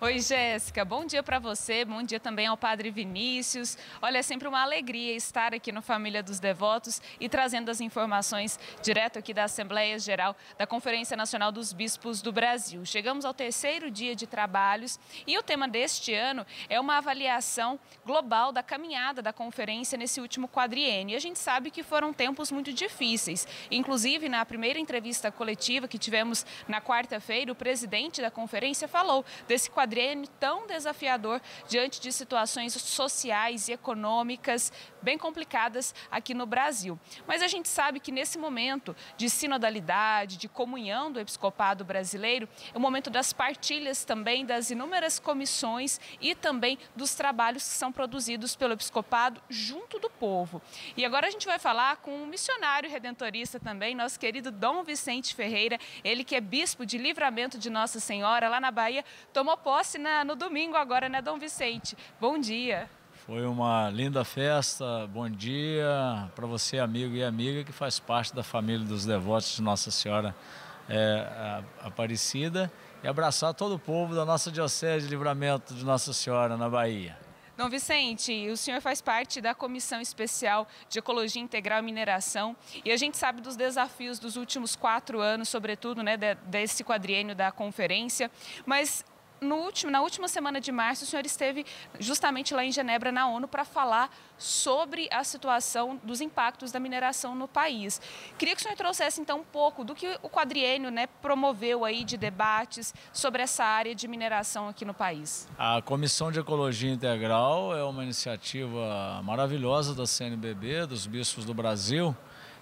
Oi, Jéssica. Bom dia para você. Bom dia também ao Padre Vinícius. Olha, é sempre uma alegria estar aqui no Família dos Devotos e trazendo as informações direto aqui da Assembleia Geral da Conferência Nacional dos Bispos do Brasil. Chegamos ao terceiro dia de trabalhos e o tema deste ano é uma avaliação global da caminhada da conferência nesse último quadriênio. E a gente sabe que foram tempos muito difíceis. Inclusive, na primeira entrevista coletiva que tivemos na quarta-feira, o presidente da conferência falou desse quadriênio quadriênio tão desafiador diante de situações sociais e econômicas bem complicadas aqui no Brasil. Mas a gente sabe que nesse momento de sinodalidade, de comunhão do episcopado brasileiro, é o momento das partilhas também das inúmeras comissões e também dos trabalhos que são produzidos pelo episcopado junto do povo. E agora a gente vai falar com um missionário redentorista também, nosso querido Dom Vicente Ferreira, ele que é bispo de Livramento de Nossa Senhora lá na Bahia, tomou posse posse na, no domingo agora, né, Dom Vicente? Bom dia. Foi uma linda festa. Bom dia para você, amigo e amiga, que faz parte da família dos devotos de Nossa Senhora é, Aparecida. E abraçar todo o povo da nossa Diocese de Livramento de Nossa Senhora na Bahia. Dom Vicente, o senhor faz parte da Comissão Especial de Ecologia Integral e Mineração e a gente sabe dos desafios dos últimos quatro anos, sobretudo né, desse quadriênio da conferência, mas no último, na última semana de março, o senhor esteve justamente lá em Genebra, na ONU, para falar sobre a situação dos impactos da mineração no país. Queria que o senhor trouxesse, então, um pouco do que o quadriênio né, promoveu aí de debates sobre essa área de mineração aqui no país. A Comissão de Ecologia Integral é uma iniciativa maravilhosa da CNBB, dos bispos do Brasil,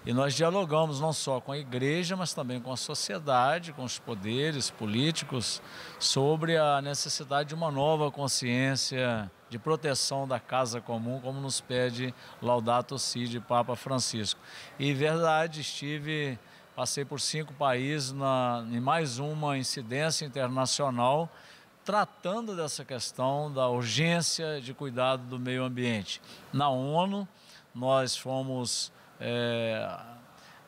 e nós dialogamos não só com a igreja, mas também com a sociedade, com os poderes políticos, sobre a necessidade de uma nova consciência de proteção da casa comum, como nos pede Laudato Si de Papa Francisco. E verdade, estive, passei por cinco países na, em mais uma incidência internacional tratando dessa questão da urgência de cuidado do meio ambiente. Na ONU, nós fomos é,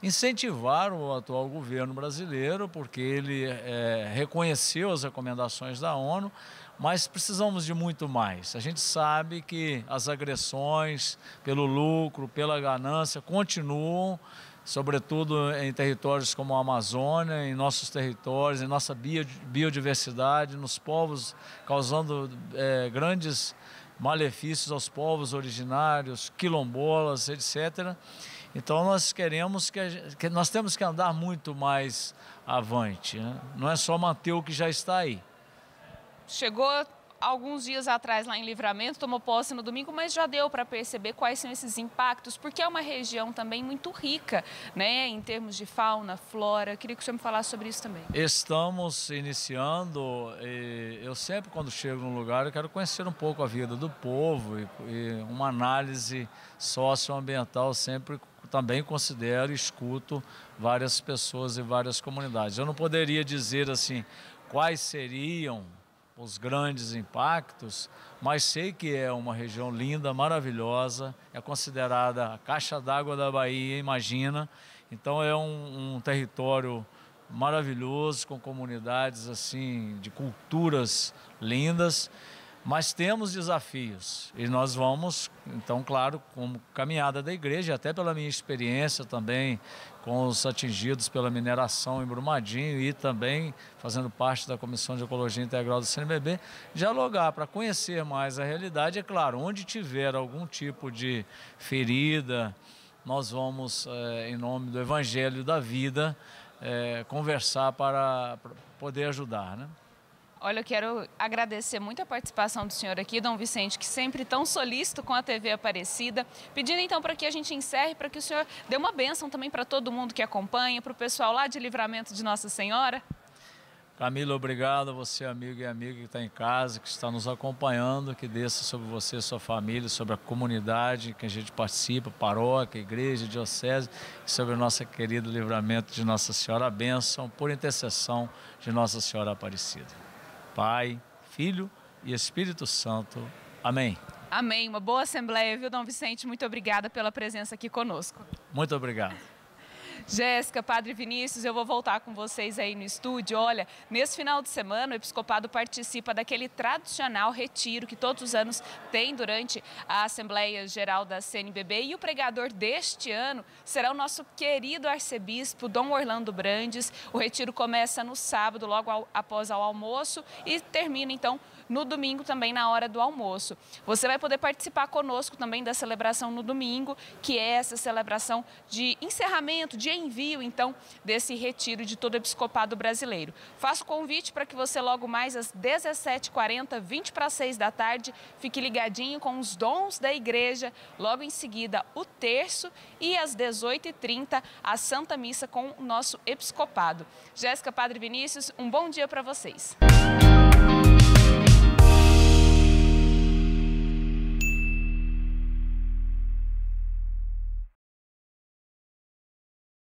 incentivar o atual governo brasileiro, porque ele é, reconheceu as recomendações da ONU, mas precisamos de muito mais. A gente sabe que as agressões pelo lucro, pela ganância, continuam, sobretudo em territórios como a Amazônia, em nossos territórios, em nossa biodiversidade, nos povos, causando é, grandes malefícios aos povos originários, quilombolas, etc. Então nós queremos que, que, nós temos que andar muito mais avante, né? não é só manter o que já está aí. Chegou alguns dias atrás lá em Livramento, tomou posse no domingo, mas já deu para perceber quais são esses impactos, porque é uma região também muito rica, né, em termos de fauna, flora. queria que o senhor me falasse sobre isso também. Estamos iniciando, eu sempre quando chego num lugar eu quero conhecer um pouco a vida do povo e, e uma análise socioambiental sempre também considero e escuto várias pessoas e várias comunidades. Eu não poderia dizer assim quais seriam os grandes impactos, mas sei que é uma região linda, maravilhosa, é considerada a caixa d'água da Bahia, imagina. Então é um, um território maravilhoso, com comunidades assim, de culturas lindas mas temos desafios e nós vamos, então, claro, como caminhada da igreja, até pela minha experiência também com os atingidos pela mineração em Brumadinho e também fazendo parte da Comissão de Ecologia Integral do CNBB, dialogar para conhecer mais a realidade. É claro, onde tiver algum tipo de ferida, nós vamos, é, em nome do Evangelho da Vida, é, conversar para, poder ajudar. Né? Olha, eu quero agradecer muito a participação do senhor aqui, Dom Vicente, que sempre tão solícito com a TV Aparecida. Pedindo então para que a gente encerre, para que o senhor dê uma bênção também para todo mundo que acompanha, para o pessoal lá de Livramento de Nossa Senhora. Camila, obrigado a você, amigo e amiga que está em casa, que está nos acompanhando, que desça sobre você, sua família, sobre a comunidade que a gente participa, paróquia, igreja, diocese, e sobre o nosso querido livramento de Nossa Senhora, a bênção por intercessão de Nossa Senhora Aparecida. Pai, Filho e Espírito Santo. Amém. Amém. Uma boa assembleia, viu, Dom Vicente? Muito obrigada pela presença aqui conosco. Muito obrigado. Jéssica, Padre Vinícius, eu vou voltar com vocês aí no estúdio. Olha, nesse final de semana o Episcopado participa daquele tradicional retiro que todos os anos tem durante a Assembleia Geral da CNBB e o pregador deste ano será o nosso querido arcebispo Dom Orlando Brandes. O retiro começa no sábado, logo ao, após ao almoço e termina então no domingo também na hora do almoço. Você vai poder participar conosco também da celebração no domingo, que é essa celebração de encerramento, de envio, então, desse retiro de todo o episcopado brasileiro. Faço convite para que você logo mais às 17h40, 20 para 6 da tarde, fique ligadinho com os dons da igreja, logo em seguida o terço e às 18h30 a Santa Missa com o nosso episcopado. Jéssica Padre Vinícius, um bom dia para vocês. Música